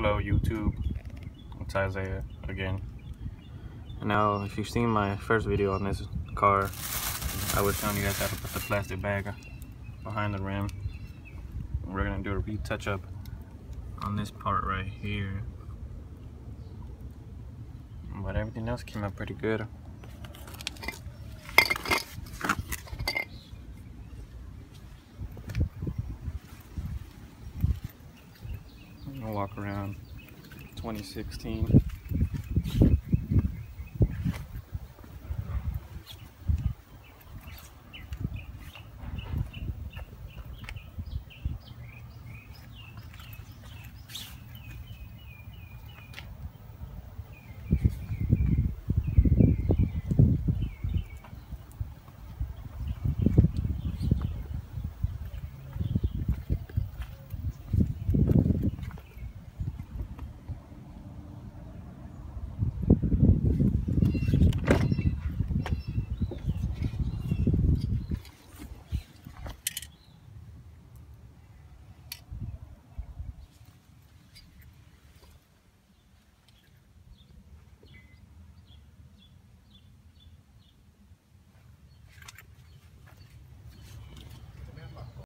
Hello YouTube, it's Isaiah again. Now, if you've seen my first video on this car, I was showing you guys how to put the plastic bag behind the rim. We're gonna do a retouch up on this part right here. But everything else came out pretty good. Walk around 2016